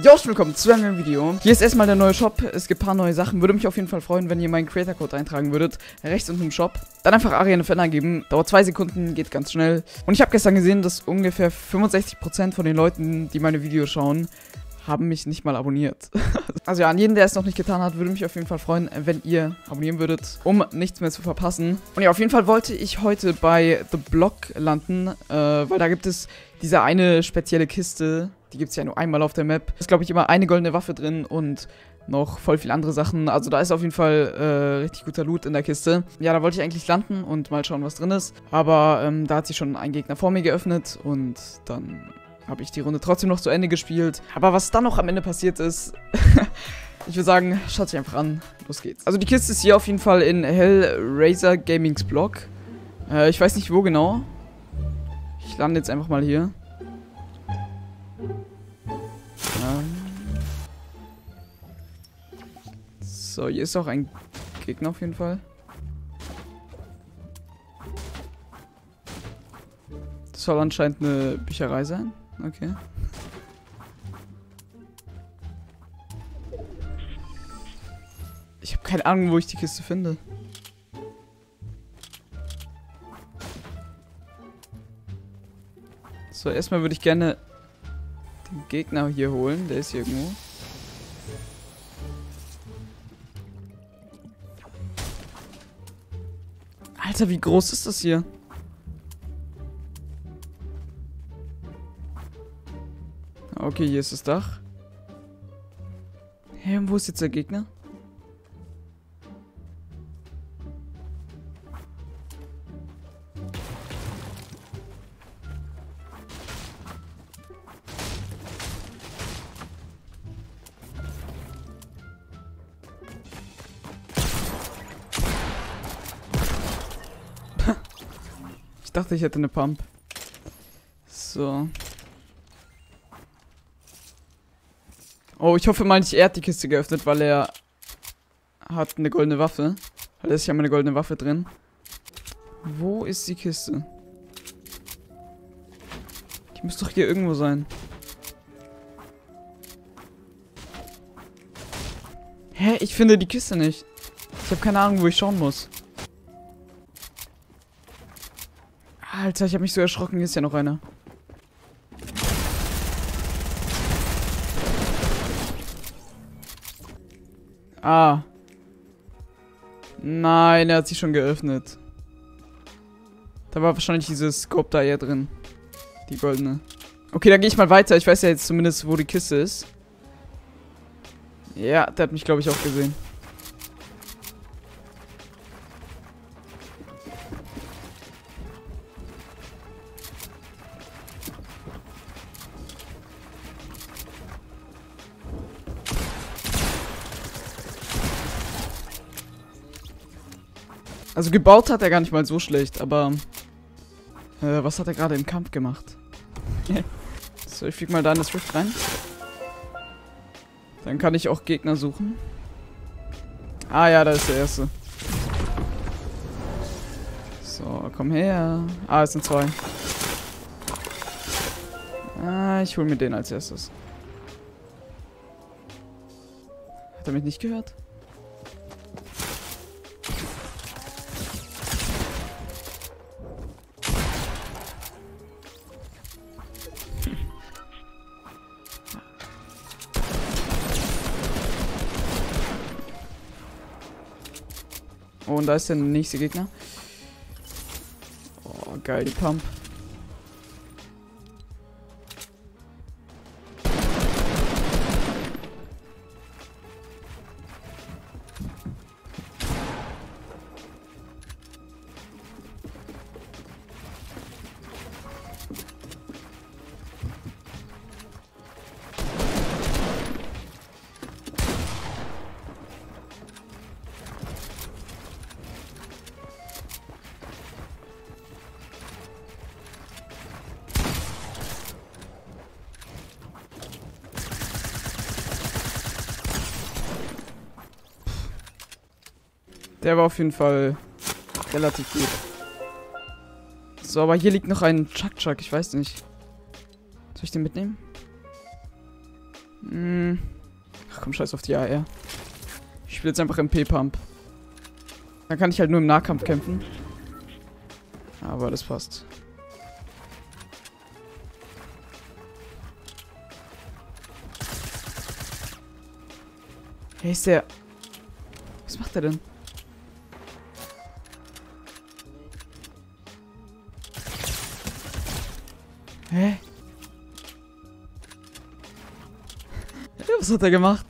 Jo, willkommen zu einem neuen Video. Hier ist erstmal der neue Shop. Es gibt ein paar neue Sachen. Würde mich auf jeden Fall freuen, wenn ihr meinen Creator-Code eintragen würdet. Rechts unten im Shop. Dann einfach Ariane Fan eingeben. Dauert zwei Sekunden, geht ganz schnell. Und ich habe gestern gesehen, dass ungefähr 65% von den Leuten, die meine Videos schauen, haben mich nicht mal abonniert. also ja, an jeden, der es noch nicht getan hat, würde mich auf jeden Fall freuen, wenn ihr abonnieren würdet, um nichts mehr zu verpassen. Und ja, auf jeden Fall wollte ich heute bei The Block landen, äh, weil da gibt es diese eine spezielle Kiste, die gibt es ja nur einmal auf der Map. Da ist, glaube ich, immer eine goldene Waffe drin und noch voll viele andere Sachen. Also da ist auf jeden Fall äh, richtig guter Loot in der Kiste. Ja, da wollte ich eigentlich landen und mal schauen, was drin ist. Aber ähm, da hat sich schon ein Gegner vor mir geöffnet und dann habe ich die Runde trotzdem noch zu Ende gespielt. Aber was dann noch am Ende passiert ist, ich würde sagen, schaut sich einfach an. Los geht's. Also die Kiste ist hier auf jeden Fall in Hellraiser Gamings Block. Äh, ich weiß nicht wo genau. Ich lande jetzt einfach mal hier. So, hier ist auch ein Gegner auf jeden Fall. Soll anscheinend eine Bücherei sein. Okay. Ich habe keine Ahnung, wo ich die Kiste finde. So, erstmal würde ich gerne den Gegner hier holen. Der ist hier irgendwo. Alter, wie groß ist das hier? Okay, hier ist das Dach. Hä, und wo ist jetzt der Gegner? Ich dachte, ich hätte eine Pump. So. Oh, ich hoffe mal nicht, er hat die Kiste geöffnet, weil er hat eine goldene Waffe. Da ist ja meine goldene Waffe drin. Wo ist die Kiste? Die muss doch hier irgendwo sein. Hä? Ich finde die Kiste nicht. Ich habe keine Ahnung, wo ich schauen muss. Alter, ich habe mich so erschrocken. Hier ist ja noch einer. Ah. Nein, er hat sich schon geöffnet. Da war wahrscheinlich dieses Scope da eher drin. Die goldene. Okay, dann gehe ich mal weiter. Ich weiß ja jetzt zumindest, wo die Kiste ist. Ja, der hat mich, glaube ich, auch gesehen. Also gebaut hat er gar nicht mal so schlecht, aber... Äh, was hat er gerade im Kampf gemacht? so, ich flieg mal da in das Rift rein. Dann kann ich auch Gegner suchen. Ah ja, da ist der erste. So, komm her. Ah, es sind zwei. Ah, ich hol mir den als erstes. Hat er mich nicht gehört? Und da ist der nächste Gegner. Oh, geil, die Pump. Der war auf jeden Fall relativ gut. So, aber hier liegt noch ein Chuck Chuck. Ich weiß nicht. Soll ich den mitnehmen? Hm. Ach komm, scheiß auf die AR. Ich spiele jetzt einfach MP-Pump. Dann kann ich halt nur im Nahkampf kämpfen. Aber das passt. Hey, ist der... Was macht er denn? Was hat er gemacht?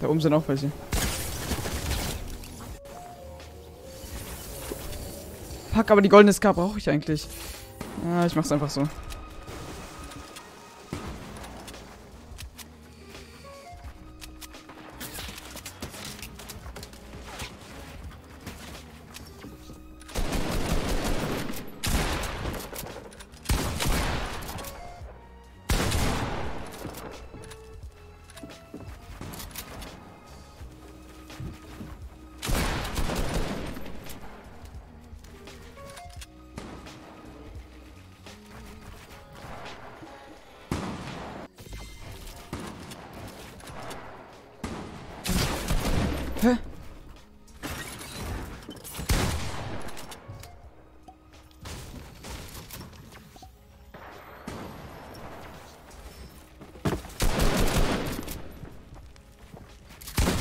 Da oben sind auch welche. Fuck, aber die goldene Ska brauche ich eigentlich. Ja, ich mach's einfach so.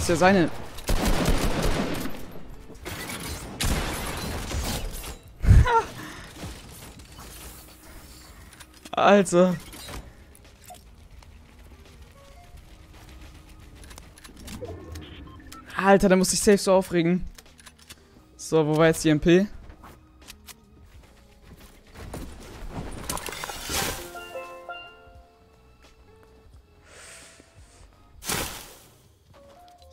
Ja seine. Alter. Alter, da muss ich safe so aufregen. So, wo war jetzt die MP?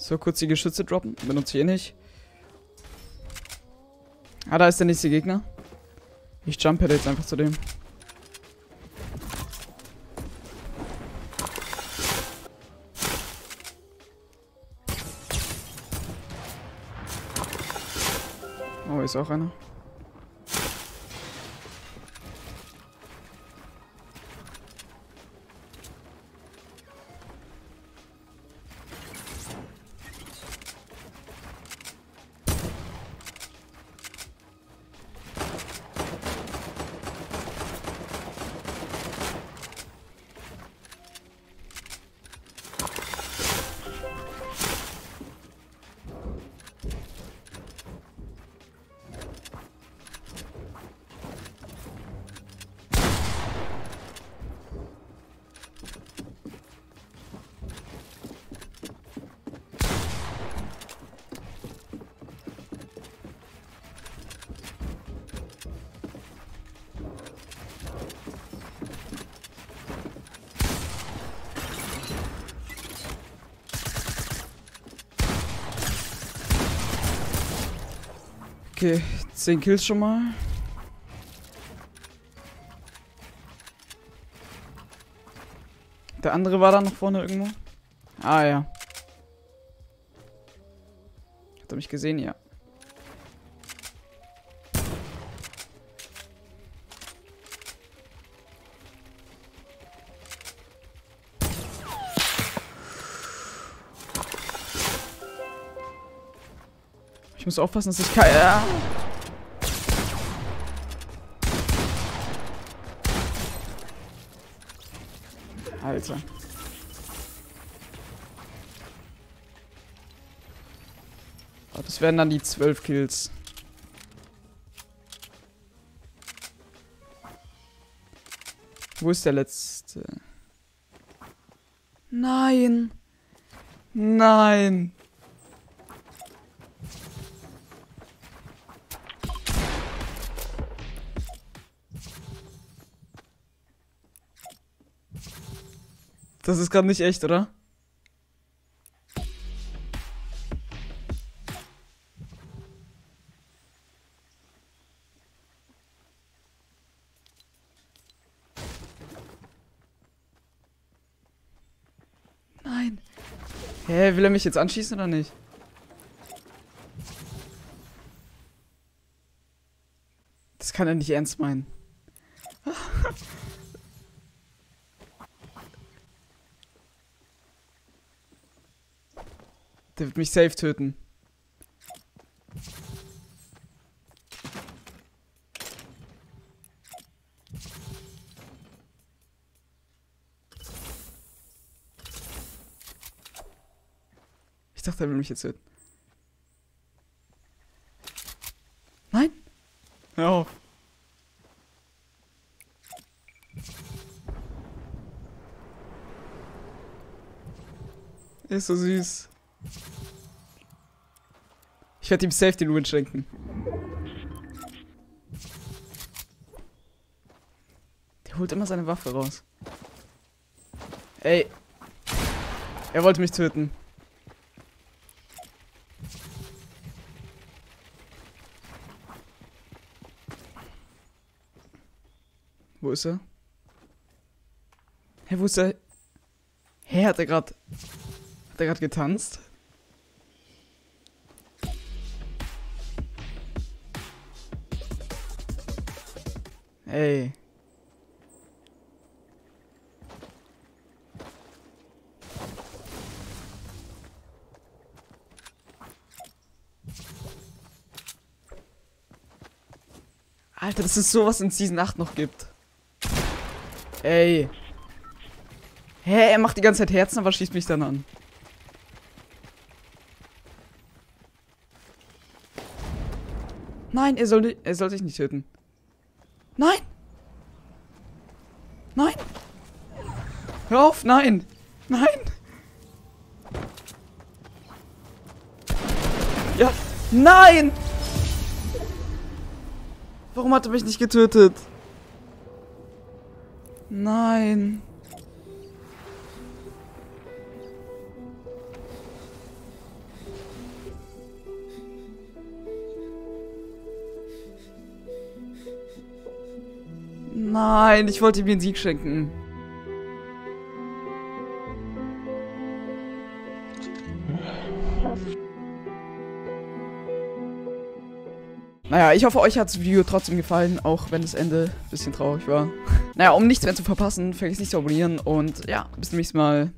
So, kurz die Geschütze droppen. Benutze ich eh nicht. Ah, da ist der nächste Gegner. Ich jumpe jetzt einfach zu dem. Oh, ist auch einer. Okay, 10 Kills schon mal. Der andere war da noch vorne irgendwo. Ah ja. Hat er mich gesehen? Ja. Ich muss aufpassen, dass ich keine... Ja. Alter. Das wären dann die 12 Kills. Wo ist der letzte? Nein. Nein. Das ist gerade nicht echt, oder? Nein. Hä, will er mich jetzt anschießen oder nicht? Das kann er nicht ernst meinen. Wird mich safe töten. Ich dachte, er will mich jetzt töten. Nein? Hör auf. Ist so süß. Ich werde ihm safe den Win schenken. Der holt immer seine Waffe raus. Ey. Er wollte mich töten. Wo ist er? Hä, wo ist er? Hä, hat er gerade... Hat er gerade getanzt? Ey. Alter, dass es sowas in Season 8 noch gibt. Ey. Hä, er macht die ganze Zeit Herzen, aber schießt mich dann an. Nein, er soll, er soll sich nicht töten. Nein! Hör auf, nein! Nein! Ja, nein! Warum hat er mich nicht getötet? Nein. Nein, ich wollte ihm den Sieg schenken. Naja, ich hoffe, euch hat das Video trotzdem gefallen, auch wenn das Ende ein bisschen traurig war. naja, um nichts mehr zu verpassen, vergesst nicht zu abonnieren und ja, bis zum nächsten Mal.